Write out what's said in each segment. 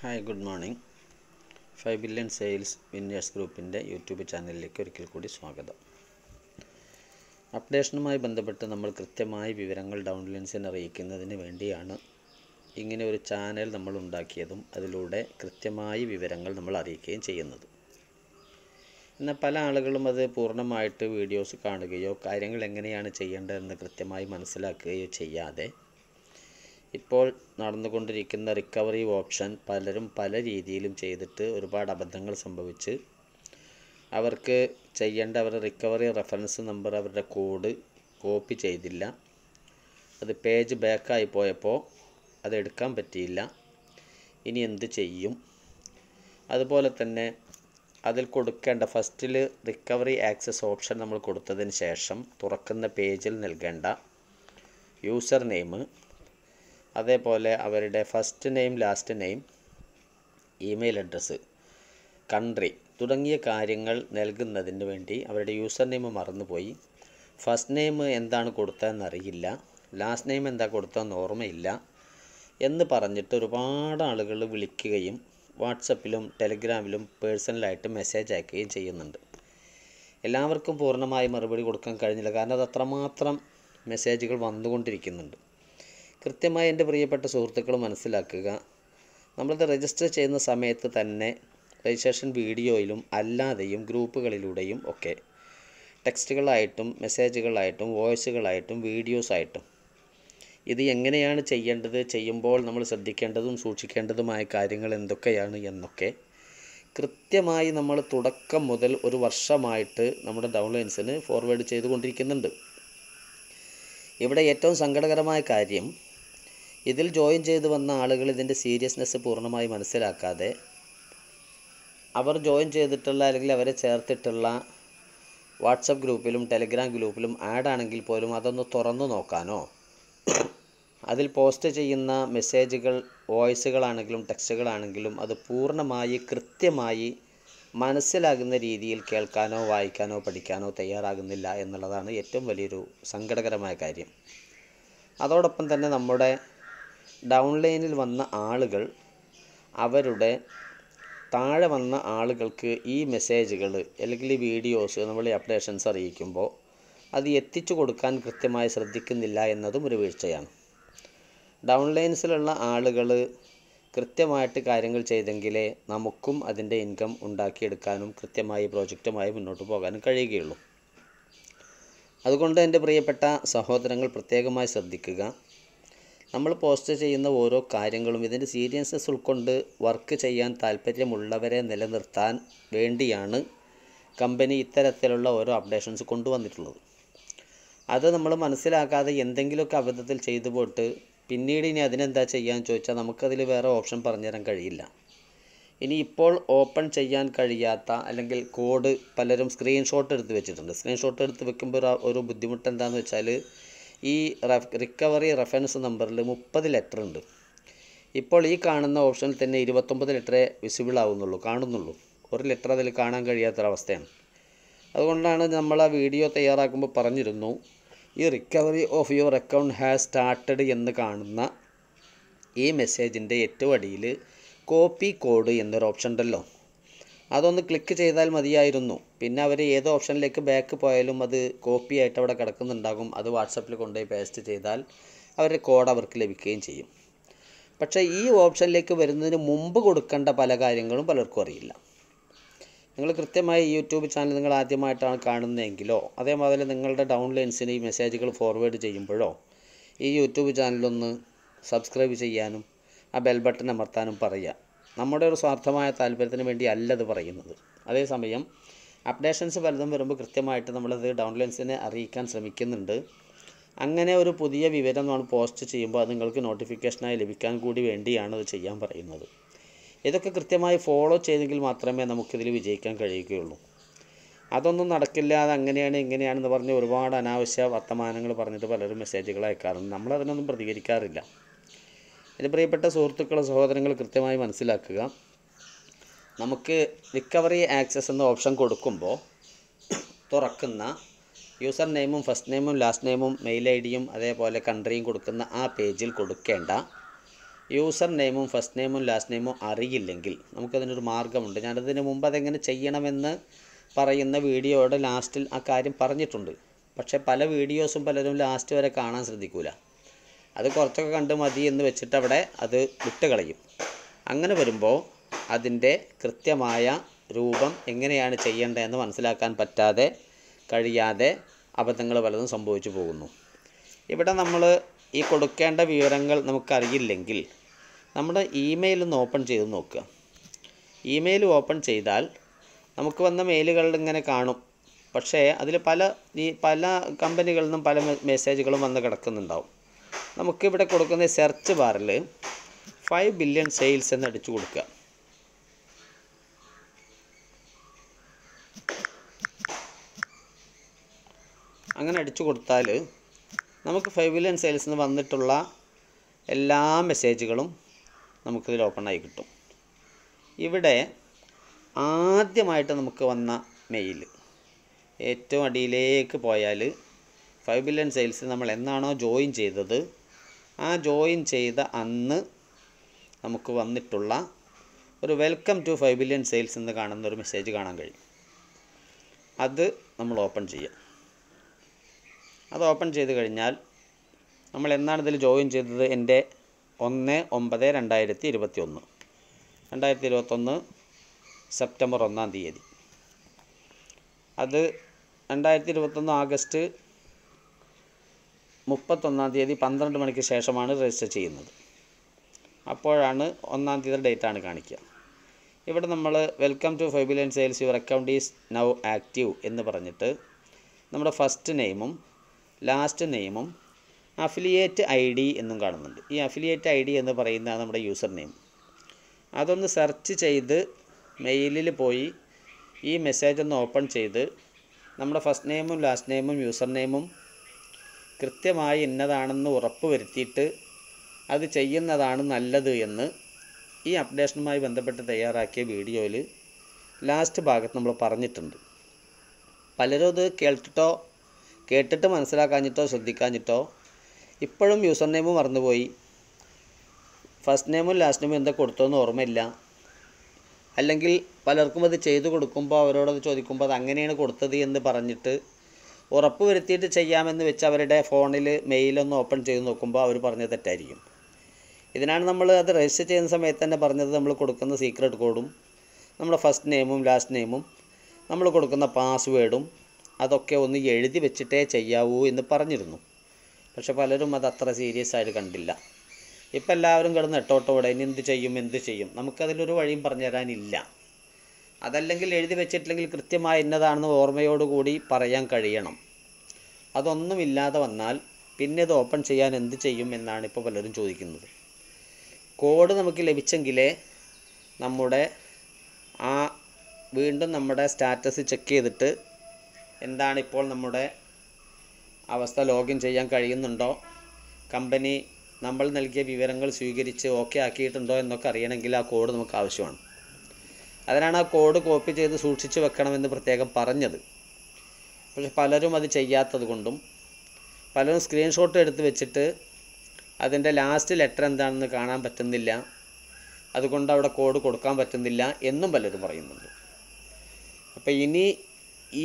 Hi good morning five billion sales winners ഗ്രൂപ്പിന്റെ YouTube ചാനലിലേക്ക് ഒരിക്കൽ കൂടി സ്വാഗതം. അപ്ഡേഷനുമായി ബന്ധപ്പെട്ട് നമ്മൾ കൃത്യമായ വിവരങ്ങൾ ഡൗൺലൈൻസിന് അറിയിക്കുന്നതിന് വേണ്ടിയാണ് ഇങ്ങനെ ഒരു ചാനൽ നമ്മൾ ഉണ്ടാക്കിയതും അതിലൂടെ കൃത്യമായ വിവരങ്ങൾ നമ്മൾ അറിയിക്കുകയും ചെയ്യുന്നത്. എന്നാൽ പല ആളുകളും അത് പൂർണമായിട്ട് വീഡിയോസ് കാണുകയോ കാര്യങ്ങൾ എങ്ങനെയാണ് ചെയ്യേണ്ടതെന്ന് കൃത്യമായി മനസ്സിലാക്കുകയോ ചെയ്യാതെ ഇപ്പോൾ നടന്നുകൊണ്ടിരിക്കുന്ന റിക്കവറി ഓപ്ഷൻ പലരും പല രീതിയിലും ചെയ്തിട്ട് ഒരുപാട് അബദ്ധങ്ങൾ സംഭവിച്ച് അവർക്ക് ചെയ്യേണ്ട അവരുടെ റിക്കവറി റെഫറൻസ് നമ്പർ അവരുടെ കോഡ് കോപ്പി ചെയ്തില്ല. അത് പേജ് ബാക്കായി പോയപ്പോൾ അത് എടുക്കാൻ പറ്റിയില്ല. ഇനി എന്ത് ചെയ്യും? അതുപോലെ തന്നെ അതിൽ കൊടുക്കേണ്ട ഫസ്റ്റിൽ റിക്കവറി ആക്സസ് ഓപ്ഷൻ നമ്മൾ കൊടുത്തതിന് ശേഷം തുറക്കുന്ന പേജിൽ നൽകേണ്ട യൂസർ നെയിം അതേപോലെ അവരുടെ first name last name email address country തുടങ്ങിയ കാര്യങ്ങൾ നൽകുന്നതിന് വേണ്ടി അവരുടെ യൂസർ നെയിം മറന്നുപോയി. ഫസ്റ്റ് നെയിം എന്താണ് കൊടുത്തതെന്ന് അറിയില്ല. ലാസ്റ്റ് നെയിം എന്താ കൊടുത്തതെന്ന് ഓർമ്മയില്ല എന്ന് പറഞ്ഞിട്ട് ഒരുപാട് ആളുകൾ വിളിക്കുകയും വാട്സപ്പിലും ടെലിഗ്രാമിലും പേഴ്സണലായിട്ട് മെസ്സേജ് അയക്കുകയും ചെയ്യുന്നുണ്ട്. എല്ലാവർക്കും പൂർണമായി മറുപടി കൊടുക്കാൻ കഴിഞ്ഞില്ല. കാരണം അത് അത്രമാത്രം മെസ്സേജുകൾ വന്നുകൊണ്ടിരിക്കുന്നുണ്ട്. കൃത്യമായി എന്റെ പ്രിയപ്പെട്ട സുഹൃത്തുക്കൾ മനസ്സിലാക്കുക. നമ്മളത് രജിസ്റ്റർ ചെയ്യുന്ന സമയത്ത് തന്നെ രജിസ്ട്രേഷൻ വീഡിയോയിലും അല്ലാതെയും ഗ്രൂപ്പുകളിലൂടെയും ഒക്കെ ടെക്സ്റ്റുകളായിട്ടും മെസ്സേജുകളായിട്ടും വോയിസുകളായിട്ടും വീഡിയോസായിട്ടും ഇത് എങ്ങനെയാണ് ചെയ്യേണ്ടത് ചെയ്യുമ്പോൾ നമ്മൾ ശ്രദ്ധിക്കേണ്ടതും സൂക്ഷിക്കേണ്ടതുമായ കാര്യങ്ങൾ എന്തൊക്കെയാണ് എന്നൊക്കെ കൃത്യമായി നമ്മൾ തുടക്കം മുതൽ ഒരു വർഷമായിട്ട് നമ്മുടെ ഡൗൺലൈൻസിന് ഫോർവേഡ് ചെയ്തുകൊണ്ടിരിക്കുന്നുണ്ട്. ഇവിടെ ഏറ്റവും സങ്കടകരമായ കാര്യം ഇതിൽ ജോയിൻ ചെയ്ത് വന്ന ആളുകൾ ഇതിന്റെ സീരിയസ്നെസ് പൂർണമായി മനസ്സിലാക്കാതെ അവർ ജോയിൻ ചെയ്തിട്ടുള്ള അല്ലെങ്കിൽ അവരെ ചേർത്തിട്ടുള്ള വാട്സപ്പ് ഗ്രൂപ്പിലും ടെലിഗ്രാം ഗ്രൂപ്പിലും ആഡ് ആണെങ്കിൽ പോലും അതൊന്ന് തുറന്നു നോക്കാനോ അതിൽ പോസ്റ്റ് ചെയ്യുന്ന മെസ്സേജുകൾ വോയിസുകളാണെങ്കിലും ടെക്സ്റ്റുകളാണെങ്കിലും അത് പൂർണമായി കൃത്യമായി മനസ്സിലാകുന്ന രീതിയിൽ കേൾക്കാനോ വായിക്കാനോ പഠിക്കാനോ തയ്യാറാകുന്നില്ല എന്നുള്ളതാണ് ഏറ്റവും വലിയൊരു സങ്കടകരമായ കാര്യം. അതോടൊപ്പം തന്നെ നമ്മുടെ ഡൗൺലൈനിൽ വന്ന ആളുകൾ അവരുടെ താഴെ വന്ന ആളുകൾക്ക് ഈ മെസ്സേജുകൾ അല്ലെങ്കിൽ ഈ വീഡിയോസ് നമ്മൾ ഈ അപ്ഡേഷൻസ് അറിയിക്കുമ്പോൾ അത് എത്തിച്ചു കൊടുക്കാൻ കൃത്യമായി ശ്രദ്ധിക്കുന്നില്ല എന്നതും ഒരു വീഴ്ചയാണ്. ഡൗൺലൈൻസിലുള്ള ആളുകൾ കൃത്യമായിട്ട് കാര്യങ്ങൾ ചെയ്തെങ്കിലേ നമുക്കും അതിന്റെ ഇൻകം ഉണ്ടാക്കിയെടുക്കാനും കൃത്യമായി പ്രോജക്റ്റുമായി മുന്നോട്ട് പോകാനും കഴിയുകയുള്ളൂ. അതുകൊണ്ട് എന്റെ പ്രിയപ്പെട്ട സഹോദരങ്ങൾ പ്രത്യേകമായി ശ്രദ്ധിക്കുക. നമ്മൾ പോസ്റ്റ് ചെയ്യുന്ന ഓരോ കാര്യങ്ങളും ഇതിന്റെ സീരിയസ്നെസ് ഉൾക്കൊണ്ട് വർക്ക് ചെയ്യാൻ താല്പര്യമുള്ളവരെ നിലനിർത്താൻ വേണ്ടിയാണ് കമ്പനി ഇത്തരത്തിലുള്ള ഓരോ അപ്ഡേഷൻസ് കൊണ്ടുവന്നിട്ടുള്ളത്. അത് നമ്മൾ മനസ്സിലാക്കാതെ എന്തെങ്കിലുമൊക്കെ അബദ്ധത്തിൽ ചെയ്തു പോയിട്ട് പിന്നീട് ഇനി അതിനെന്താ ചെയ്യാൻ ചോദിച്ചാൽ നമുക്കതിൽ വേറെ ഓപ്ഷൻ പറഞ്ഞുതരാൻ കഴിയില്ല. ഇനി ഇപ്പോൾ ഓപ്പൺ ചെയ്യാൻ കഴിയാത്ത അല്ലെങ്കിൽ കോഡ് പലരും സ്ക്രീൻഷോട്ട് എടുത്ത് വെച്ചിട്ടുണ്ട്. സ്ക്രീൻഷോട്ട് എടുത്ത് വെക്കുമ്പോൾ ഒരു ബുദ്ധിമുട്ട് എന്താണെന്ന് വെച്ചാൽ ഈ റിക്കവറി റെഫറൻസ് നമ്പറിൽ മുപ്പത് ലെറ്റർ ഉണ്ട്. ഇപ്പോൾ ഈ കാണുന്ന ഓപ്ഷനിൽ തന്നെ ഇരുപത്തൊമ്പത് ലെറ്ററേ വിസിബിൾ ആവുന്നുള്ളൂ കാണുന്നുള്ളൂ. ഒരു ലെറ്റർ അതിൽ കാണാൻ കഴിയാത്തൊരവസ്ഥയാണ്. അതുകൊണ്ടാണ് നമ്മൾ ആ വീഡിയോ തയ്യാറാക്കുമ്പോൾ പറഞ്ഞിരുന്നു ഈ recovery of your account has started എന്ന് കാണുന്ന ഈ മെസ്സേജിന്റെ ഏറ്റവും അടിയിൽ കോപ്പി കോഡ് എന്നൊരു ഓപ്ഷൻ ഉണ്ടല്ലോ. അതൊന്ന് ക്ലിക്ക് ചെയ്താൽ മതിയായിരുന്നു. പിന്നെ അവർ ഏത് ഓപ്ഷനിലേക്ക് ബാക്ക് പോയാലും അത് കോപ്പി ആയിട്ട് അവിടെ കിടക്കുന്നുണ്ടാകും. അത് വാട്സപ്പിൽ കൊണ്ടുപോയി പേസ്റ്റ് ചെയ്താൽ അവരുടെ കോഡ് അവർക്ക് ലഭിക്കുകയും ചെയ്യും. പക്ഷേ ഈ ഓപ്ഷനിലേക്ക് വരുന്നതിന് മുമ്പ് കൊടുക്കേണ്ട പല കാര്യങ്ങളും പലർക്കും അറിയില്ല. നിങ്ങൾ കൃത്യമായി യൂട്യൂബ് ചാനൽ നിങ്ങൾ ആദ്യമായിട്ടാണ് കാണുന്നതെങ്കിലോ അതേമാതിരി നിങ്ങളുടെ ഡൗൺലൈൻസിന് ഈ മെസ്സേജുകൾ ഫോർവേഡ് ചെയ്യുമ്പോഴോ ഈ യൂട്യൂബ് ചാനലൊന്ന് സബ്സ്ക്രൈബ് ചെയ്യാനും ആ ബെൽ ബട്ടൺ അമർത്താനും പറയുക. നമ്മുടെ ഒരു സ്വാർത്ഥമായ താല്പര്യത്തിന് വേണ്ടി അല്ല അത് പറയുന്നത്. അതേസമയം അപ്ഡേഷൻസ് പലതും വരുമ്പോൾ കൃത്യമായിട്ട് നമ്മളത് ഡൗൺലൈൻസിനെ അറിയിക്കാൻ ശ്രമിക്കുന്നുണ്ട്. അങ്ങനെ ഒരു പുതിയ വിവരം നമ്മൾ പോസ്റ്റ് ചെയ്യുമ്പോൾ അത് നിങ്ങൾക്ക് നോട്ടിഫിക്കേഷനായി ലഭിക്കാൻ കൂടി വേണ്ടിയാണ് അത് ചെയ്യാൻ പറയുന്നത്. ഇതൊക്കെ കൃത്യമായി ഫോളോ ചെയ്തെങ്കിൽ മാത്രമേ നമുക്കിതിൽ വിജയിക്കാൻ കഴിയുകയുള്ളൂ. അതൊന്നും നടക്കില്ല അത് അങ്ങനെയാണ് ഇങ്ങനെയാണെന്ന് പറഞ്ഞ് ഒരുപാട് അനാവശ്യ വർത്തമാനങ്ങൾ പറഞ്ഞിട്ട് പലരും മെസ്സേജുകൾ അയക്കാറുണ്ട്. നമ്മളതിനൊന്നും പ്രതികരിക്കാറില്ല. എന്റെ പ്രിയപ്പെട്ട സുഹൃത്തുക്കൾ സഹോദരങ്ങൾ കൃത്യമായി മനസ്സിലാക്കുക. നമുക്ക് റിക്കവറി ആക്സസ് എന്ന ഓപ്ഷൻ കൊടുക്കുമ്പോൾ തുറക്കുന്ന യൂസർ നെയിമും ഫസ്റ്റ് നെയിമും ലാസ്റ്റ് നെയിമും മെയിൽ ഐ ഡിയും അതേപോലെ കൺട്രിയും കൊടുക്കുന്ന ആ പേജിൽ കൊടുക്കേണ്ട യൂസർ നെയിമും ഫസ്റ്റ് നെയിമും ലാസ്റ്റ് നെയിമും അറിയില്ലെങ്കിൽ നമുക്കതിനൊരു മാർഗമുണ്ട്. ഞാനതിന് മുമ്പ് അതെങ്ങനെ ചെയ്യണമെന്ന് പറയുന്ന വീഡിയോയുടെ ലാസ്റ്റിൽ ആ കാര്യം പറഞ്ഞിട്ടുണ്ട്. പക്ഷേ പല വീഡിയോസും പലരും ലാസ്റ്റ് വരെ കാണാൻ ശ്രദ്ധിക്കൂല. അത് കുറച്ചൊക്കെ കണ്ട് മതി എന്ന് വെച്ചിട്ട് അവിടെ അത് വിട്ട് കളയും അങ്ങനെ വരുമ്പോൾ അതിന്റെ കൃത്യമായ രൂപം എങ്ങനെയാണ് ചെയ്യേണ്ടതെന്ന് മനസ്സിലാക്കാൻ പറ്റാതെ കഴിയാതെ അബദ്ധങ്ങൾ പലതും സംഭവിച്ചു പോകുന്നു. ഇവിടെ നമ്മൾ ഈ കൊടുക്കേണ്ട വിവരങ്ങൾ നമുക്കറിയില്ലെങ്കിൽ നമ്മുടെ ഇമെയിൽ ഒന്ന് ഓപ്പൺ ചെയ്ത് നോക്കുക. ഇമെയിൽ ഓപ്പൺ ചെയ്താൽ നമുക്ക് വന്ന മെയിലുകളിൽ ഇങ്ങനെ കാണും. പക്ഷേ അതിൽ പല ഈ പല കമ്പനികളിൽ നിന്നും പല മെസ്സേജുകളും വന്ന് കിടക്കുന്നുണ്ടാവും. നമുക്കിവിടെ കൊടുക്കുന്ന സെർച്ച് ബാറിൽ ഫൈവ് ബില്യൺ സെയിൽസ് എന്ന് അടിച്ചു കൊടുക്കുക. അങ്ങനെ അടിച്ചു കൊടുത്താൽ നമുക്ക് ഫൈവ് ബില്യൺ സെയിൽസ് എന്ന് വന്നിട്ടുള്ള എല്ലാ മെസ്സേജുകളും നമുക്കിതിൽ ഓപ്പൺ ആയി കിട്ടും. ഇവിടെ ആദ്യമായിട്ട് നമുക്ക് വന്ന മെയിൽ ഏറ്റവും അടിയിലേക്ക് പോയാൽ ഫൈവ് ബില്യൺ സെയിൽസ് നമ്മൾ എന്നാണോ ജോയിൻ ചെയ്തത് ആ ജോയിൻ ചെയ്ത അന്ന് നമുക്ക് വന്നിട്ടുള്ള ഒരു welcome to five billion sales എന്ന് കാണുന്ന ഒരു മെസ്സേജ് കാണാൻ കഴിയും. അത് നമ്മൾ ഓപ്പൺ ചെയ്യുക അത് ഓപ്പൺ ചെയ്ത് കഴിഞ്ഞാൽ നമ്മൾ എന്നാണ് ഇതിൽ ജോയിൻ ചെയ്തത്? എന്റെ ഒന്ന് ഒമ്പത് രണ്ടായിരത്തി ഇരുപത്തി ഒന്ന് രണ്ടായിരത്തി ഇരുപത്തൊന്ന് സെപ്റ്റംബർ ഒന്നാം തീയതി. അത് രണ്ടായിരത്തി ഇരുപത്തൊന്ന് ആഗസ്റ്റ് മുപ്പത്തൊന്നാം തീയതി പന്ത്രണ്ട് മണിക്ക് ശേഷമാണ് രജിസ്റ്റർ ചെയ്യുന്നത്. അപ്പോഴാണ് ഒന്നാം തീയതി ഡേറ്റാണ് കാണിക്കുക. ഇവിടെ നമ്മൾ welcome to five billion sales your account is now active എന്ന് പറഞ്ഞിട്ട് നമ്മുടെ ഫസ്റ്റ് നെയിമും ലാസ്റ്റ് നെയിമും അഫിലിയേറ്റ് ഐ ഡി എന്നും കാണുന്നുണ്ട്. ഈ അഫിലിയേറ്റ് ഐ ഡി എന്ന് പറയുന്നതാണ് നമ്മുടെ യൂസർ നെയിം അതൊന്ന് സെർച്ച് ചെയ്ത് മെയിലിൽ പോയി ഈ മെസ്സേജ് ഒന്ന് ഓപ്പൺ ചെയ്ത് നമ്മുടെ ഫസ്റ്റ് നെയിമും ലാസ്റ്റ് നെയിമും യൂസർ നെയിമും കൃത്യമായി ഇന്നതാണെന്ന് ഉറപ്പ് വരുത്തിയിട്ട് അത് ചെയ്യുന്നതാണ് നല്ലത് എന്ന് ഈ അപ്ഡേഷനുമായി ബന്ധപ്പെട്ട് തയ്യാറാക്കിയ വീഡിയോയിൽ ലാസ്റ്റ് ഭാഗത്ത് നമ്മൾ പറഞ്ഞിട്ടുണ്ട്. പലരും ഇത് കേട്ടിട്ടോ കേട്ടിട്ട് മനസ്സിലാക്കാഞ്ഞിട്ടോ ശ്രദ്ധിക്കാഞ്ഞിട്ടോ ഇപ്പോഴും യൂസർ നെയിം മറന്നുപോയി. ഫസ്റ്റ് നെയിമും ലാസ്റ്റ് നെയിമും എന്താ കൊടുത്തോന്ന് ഓർമ്മയില്ല. അല്ലെങ്കിൽ പലർക്കും അത് ചെയ്തു കൊടുക്കുമ്പോൾ അവരോടത് ചോദിക്കുമ്പോൾ അത് അങ്ങനെയാണ് കൊടുത്തത് എന്ന് പറഞ്ഞിട്ട് ഉറപ്പ് വരുത്തിയിട്ട് ചെയ്യാമെന്ന് വെച്ച് അവരുടെ ഫോണിൽ മെയിലൊന്ന് ഓപ്പൺ ചെയ്ത് നോക്കുമ്പോൾ അവർ പറഞ്ഞത് തെറ്റായിരിക്കും. ഇതിനാണ് നമ്മൾ അത് രജിസ്റ്റർ ചെയ്യുന്ന സമയത്ത് തന്നെ പറഞ്ഞത് നമ്മൾ കൊടുക്കുന്ന സീക്രട്ട് കോഡും നമ്മുടെ ഫസ്റ്റ് നെയിമും ലാസ്റ്റ് നെയിമും നമ്മൾ കൊടുക്കുന്ന പാസ്വേഡും അതൊക്കെ ഒന്ന് എഴുതി വെച്ചിട്ടേ ചെയ്യാവൂ എന്ന് പറഞ്ഞിരുന്നു. പക്ഷെ പലരും അത് അത്ര സീരിയസ് ആയിട്ട് കണ്ടില്ല. ഇപ്പം എല്ലാവരും കിടന്ന് എട്ടോട്ടോടെ ഇനി എന്ത് ചെയ്യും എന്ത് ചെയ്യും? നമുക്കതിലൊരു വഴിയും പറഞ്ഞു തരാനില്ല അതല്ലെങ്കിൽ എഴുതി വെച്ചിട്ടില്ലെങ്കിൽ കൃത്യമായി ഇന്നതാണെന്ന് ഓർമ്മയോടുകൂടി പറയാൻ കഴിയണം. അതൊന്നുമില്ലാതെ വന്നാൽ പിന്നെ ഇത് ഓപ്പൺ ചെയ്യാൻ എന്ത് ചെയ്യും എന്നാണ് ഇപ്പോൾ പലരും ചോദിക്കുന്നത്. കോഡ് നമുക്ക് ലഭിച്ചെങ്കിലേ നമ്മുടെ ആ വീണ്ടും നമ്മുടെ സ്റ്റാറ്റസ് ചെക്ക് ചെയ്തിട്ട് എന്താണ് ഇപ്പോൾ നമ്മുടെ അവസ്ഥ ലോഗിൻ ചെയ്യാൻ കഴിയുന്നുണ്ടോ? കമ്പനി നമ്മൾ നൽകിയ വിവരങ്ങൾ സ്വീകരിച്ച് ഓക്കെ ആക്കിയിട്ടുണ്ടോ എന്നൊക്കെ അറിയണമെങ്കിൽ ആ കോഡ് നമുക്ക് ആവശ്യമാണ്. അതിനാണ് ആ കോഡ് കോപ്പി ചെയ്ത് സൂക്ഷിച്ചു വെക്കണമെന്ന് പ്രത്യേകം പറഞ്ഞത്. പക്ഷെ പലരും അത് ചെയ്യാത്തത് കൊണ്ടും പലരും സ്ക്രീൻഷോട്ട് എടുത്ത് വെച്ചിട്ട് അതിന്റെ ലാസ്റ്റ് ലെറ്റർ എന്താണെന്ന് കാണാൻ പറ്റുന്നില്ല അതുകൊണ്ട് അവിടെ കോഡ് കൊടുക്കാൻ പറ്റുന്നില്ല എന്നും പലരും പറയുന്നുണ്ട്. അപ്പോൾ ഇനി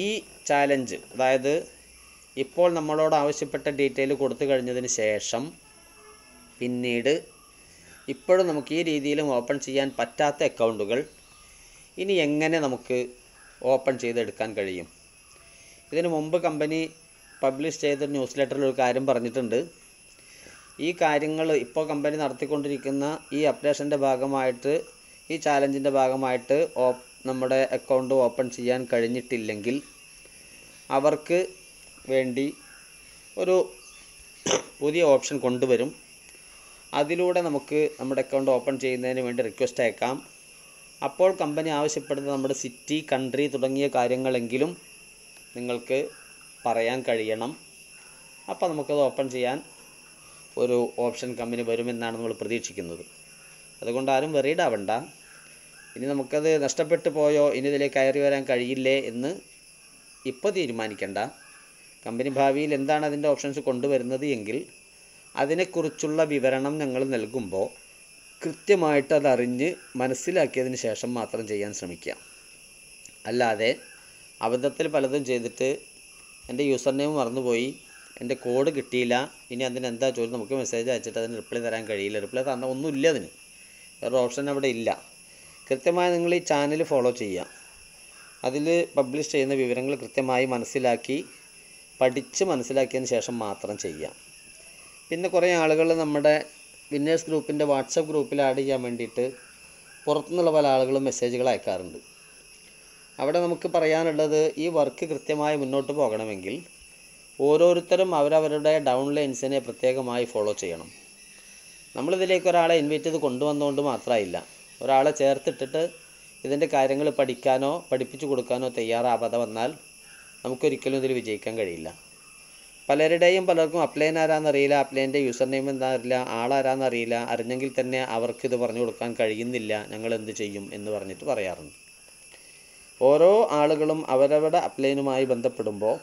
ഈ ചാലഞ്ച് അതായത് ഇപ്പോൾ നമ്മളോട് ആവശ്യപ്പെട്ട ഡീറ്റെയിൽ കൊടുത്തു കഴിഞ്ഞതിന് ശേഷം പിന്നീട് ഇപ്പോഴും നമുക്ക് ഈ രീതിയിലും ഓപ്പൺ ചെയ്യാൻ പറ്റാത്ത അക്കൗണ്ടുകൾ ഇനി എങ്ങനെ നമുക്ക് ഓപ്പൺ ചെയ്തെടുക്കാൻ കഴിയും? ഇതിനു മുമ്പ് കമ്പനി പബ്ലിഷ് ചെയ്ത ന്യൂസ് ലെറ്ററിൽ ഒരു കാര്യം പറഞ്ഞിട്ടുണ്ട്. ഈ കാര്യങ്ങൾ ഇപ്പോൾ കമ്പനി നടത്തിക്കൊണ്ടിരിക്കുന്ന ഈ അപ്ഡേഷന്റെ ഭാഗമായിട്ട് ഈ ചാലഞ്ചിന്റെ ഭാഗമായിട്ട് നമ്മുടെ അക്കൗണ്ട് ഓപ്പൺ ചെയ്യാൻ കഴിഞ്ഞിട്ടില്ലെങ്കിൽ അവർക്ക് വേണ്ടി ഒരു പുതിയ ഓപ്ഷൻ കൊണ്ടുവരും. അതിലൂടെ നമുക്ക് നമ്മുടെ അക്കൗണ്ട് ഓപ്പൺ ചെയ്യുന്നതിന് വേണ്ടി റിക്വസ്റ്റ് അയക്കാം. അപ്പോൾ കമ്പനി ആവശ്യപ്പെടുന്ന നമ്മുടെ സിറ്റി കൺട്രി തുടങ്ങിയ കാര്യങ്ങളെങ്കിലും നിങ്ങൾക്ക് പറയാൻ കഴിയണം. അപ്പോൾ നമുക്കത് ഓപ്പൺ ചെയ്യാൻ ഒരു ഓപ്ഷൻ കമ്പനി വരുമെന്നാണ് നമ്മൾ പ്രതീക്ഷിക്കുന്നത്. അതുകൊണ്ട് ആരും വെറീഡ് ആവണ്ട. ഇനി നമുക്കത് നഷ്ടപ്പെട്ടു പോയോ ഇനി ഇതിലേക്ക് കയറി വരാൻ കഴിയില്ലേ എന്ന് ഇപ്പോൾ തീരുമാനിക്കണ്ട. കമ്പനി ഭാവിയിൽ എന്താണ് അതിന്റെ ഓപ്ഷൻസ് കൊണ്ടുവരുന്നത് എങ്കിൽ അതിനെക്കുറിച്ചുള്ള വിവരണം ഞങ്ങൾ നൽകുമ്പോൾ കൃത്യമായിട്ട് അതറിഞ്ഞ് മനസ്സിലാക്കിയതിന് ശേഷം മാത്രം ചെയ്യാൻ ശ്രമിക്കുക അല്ലാതെ അബദ്ധത്തിൽ പലതും ചെയ്തിട്ട് എന്റെ യൂസർ നെയിം മറന്നുപോയി എന്റെ കോഡ് കിട്ടിയില്ല ഇനി അതിന് എന്താ ചോദിച്ചു നമുക്ക് മെസ്സേജ് അയച്ചിട്ട് അതിന് റിപ്ലൈ തരാൻ കഴിയില്ല. റിപ്ലൈ തന്ന ഒന്നുമില്ല അതിന്. വേറെ ഓപ്ഷൻ അവിടെ ഇല്ല. കൃത്യമായി നിങ്ങൾ ഈ ചാനൽ ഫോളോ ചെയ്യുക. അതിൽ പബ്ലിഷ് ചെയ്യുന്ന വിവരങ്ങൾ കൃത്യമായി മനസ്സിലാക്കി പഠിച്ച് മനസ്സിലാക്കിയതിന് ശേഷം മാത്രം ചെയ്യാം പിന്നെ കുറേ ആളുകൾ നമ്മുടെ വിന്നേഴ്സ് ഗ്രൂപ്പിന്റെ വാട്സപ്പ് ഗ്രൂപ്പിൽ ആഡ് ചെയ്യാൻ വേണ്ടിയിട്ട് പുറത്തുനിന്നുള്ള പല ആളുകളും മെസ്സേജുകൾ അയക്കാറുണ്ട്. അവിടെ നമുക്ക് പറയാനുള്ളത് ഈ വർക്ക് കൃത്യമായി മുന്നോട്ട് പോകണമെങ്കിൽ ഓരോരുത്തരും അവരവരുടെ ഡൗൺ ലൈൻസിനെ പ്രത്യേകമായി ഫോളോ ചെയ്യണം. നമ്മളിതിലേക്ക് ഒരാളെ ഇൻവൈറ്റ് ചെയ്ത് കൊണ്ടുവന്നുകൊണ്ട് മാത്രമായില്ല. ഒരാളെ ചേർത്തിട്ടിട്ട് ഇതിന്റെ കാര്യങ്ങൾ പഠിക്കാനോ പഠിപ്പിച്ചു കൊടുക്കാനോ തയ്യാറാവാതെ വന്നാൽ നമുക്കൊരിക്കലും ഇതിൽ വിജയിക്കാൻ കഴിയില്ല. പലരുടെയും പലർക്കും അപ്ലൈൻ ആരാന്നറിയില്ല അപ്ലൈന്റെ യൂസർ നെയിം എന്താ അറിയില്ല ആളാരാന്നറിയില്ല അറിഞ്ഞെങ്കിൽ തന്നെ അവർക്ക് ഇത് പറഞ്ഞു കൊടുക്കാൻ കഴിയുന്നില്ല ഞങ്ങൾ എന്ത് ചെയ്യും എന്ന് പറഞ്ഞിട്ട് പറയാറുണ്ട്. ഓരോ ആളുകളും അവരവരുടെ അപ്ലൈനുമായി ബന്ധപ്പെടുമ്പോൾ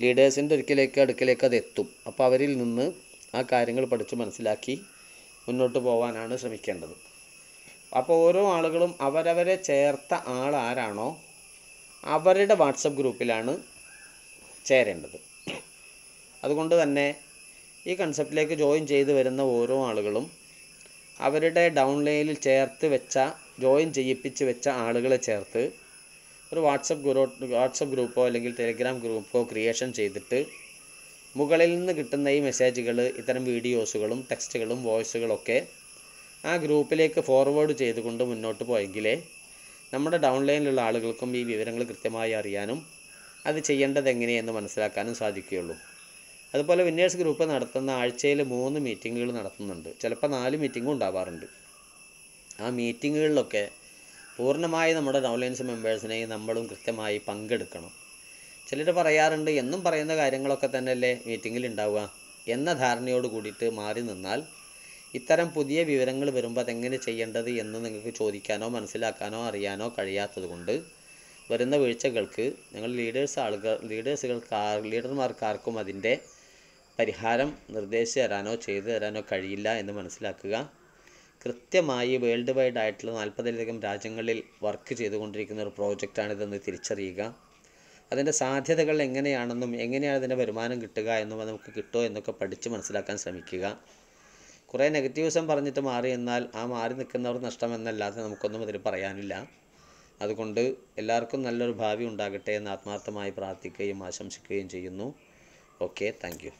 ലീഡേഴ്സിന്റെ ഒരിക്കലേക്ക് അടുക്കലേക്ക് അത് എത്തും. അപ്പോൾ അവരിൽ നിന്ന് ആ കാര്യങ്ങൾ പഠിച്ച് മനസ്സിലാക്കി മുന്നോട്ട് പോകാനാണ് ശ്രമിക്കേണ്ടത്. അപ്പോൾ ഓരോ ആളുകളും അവരവരെ ചേർത്ത ആൾ ആരാണോ അവരുടെ വാട്സപ്പ് ഗ്രൂപ്പിലാണ് ചേരേണ്ടത്. അതുകൊണ്ട് തന്നെ ഈ കൺസെപ്റ്റിലേക്ക് ജോയിൻ ചെയ്ത് വരുന്ന ഓരോ ആളുകളും അവരുടെ ഡൗൺലൈനിൽ ചേർത്ത് വെച്ച ജോയിൻ ചെയ്യിപ്പിച്ച് വെച്ച ആളുകളെ ചേർത്ത് ഒരു വാട്സപ്പ് ഗ്രൂ വാട്സപ്പ് ഗ്രൂപ്പോ അല്ലെങ്കിൽ ടെലിഗ്രാം ഗ്രൂപ്പോ ക്രിയേഷൻ ചെയ്തിട്ട് മുകളിൽ നിന്ന് കിട്ടുന്ന ഈ മെസ്സേജുകൾ ഇത്തരം വീഡിയോസുകളും ടെക്സ്റ്റുകളും വോയിസുകളൊക്കെ ആ ഗ്രൂപ്പിലേക്ക് ഫോർവേഡ് ചെയ്തുകൊണ്ട് മുന്നോട്ട് പോയെങ്കിലേ നമ്മുടെ ഡൗൺലൈനിലുള്ള ആളുകൾക്കും ഈ വിവരങ്ങൾ കൃത്യമായി അറിയാനും അത് ചെയ്യേണ്ടത് എങ്ങനെയെന്ന് മനസ്സിലാക്കാനും സാധിക്കുകയുള്ളൂ. അതുപോലെ വിന്നേഴ്സ് ഗ്രൂപ്പ് നടത്തുന്ന ആഴ്ചയിൽ മൂന്ന് മീറ്റിങ്ങുകൾ നടത്തുന്നുണ്ട്. ചിലപ്പോൾ നാല് മീറ്റിങ്ങും ഉണ്ടാവാറുണ്ട്. ആ മീറ്റിങ്ങുകളിലൊക്കെ പൂർണമായി നമ്മുടെ ഡൗൺലൈൻസ് മെമ്പേഴ്സിനെയും നമ്മളും കൃത്യമായി പങ്കെടുക്കണം. ചിലർ പറയാറുണ്ട് എന്നും പറയുന്ന കാര്യങ്ങളൊക്കെ തന്നെയല്ലേ മീറ്റിങ്ങിൽ ഉണ്ടാവുക? എന്ന ധാരണയോട് കൂടിയിട്ട് മാറി നിന്നാൽ ഇത്തരം പുതിയ വിവരങ്ങൾ വരുമ്പോൾ അതെങ്ങനെ ചെയ്യേണ്ടത് എന്ന് നിങ്ങൾക്ക് ചോദിക്കാനോ മനസ്സിലാക്കാനോ അറിയാനോ കഴിയാത്തത് കൊണ്ട് വരുന്ന വീഴ്ചകൾക്ക് ഞങ്ങൾ ലീഡേഴ്സ് ആളുകൾ ലീഡേഴ്സുകൾക്ക് ലീഡർമാർക്ക് ആർക്കും അതിന്റെ പരിഹാരം നിർദ്ദേശിച്ച് തരാനോ ചെയ്തു തരാനോ കഴിയില്ല എന്ന് മനസ്സിലാക്കുക. കൃത്യമായി വേൾഡ് വൈഡ് ആയിട്ടുള്ള നാൽപ്പതിലധികം രാജ്യങ്ങളിൽ വർക്ക് ചെയ്തുകൊണ്ടിരിക്കുന്ന ഒരു പ്രോജക്റ്റാണിതെന്ന് തിരിച്ചറിയുക. അതിന്റെ സാധ്യതകൾ എങ്ങനെയാണെന്നും എങ്ങനെയാണ് അതിന്റെ വരുമാനം കിട്ടുക എന്നും അത് നമുക്ക് കിട്ടുമോ എന്നൊക്കെ പഠിച്ച് മനസ്സിലാക്കാൻ ശ്രമിക്കുക. കുറേ നെഗറ്റീവ്സും പറഞ്ഞിട്ട് മാറി എന്നാൽ ആ മാറി നിൽക്കുന്നവർ നഷ്ടമെന്നല്ലാതെ നമുക്കൊന്നും അതിൽ പറയാനില്ല. അതുകൊണ്ട് എല്ലാവർക്കും നല്ലൊരു ഭാവി ഉണ്ടാകട്ടെ എന്ന് ആത്മാർത്ഥമായി പ്രാർത്ഥിക്കുകയും ആശംസിക്കുകയും ചെയ്യുന്നു. Okay thank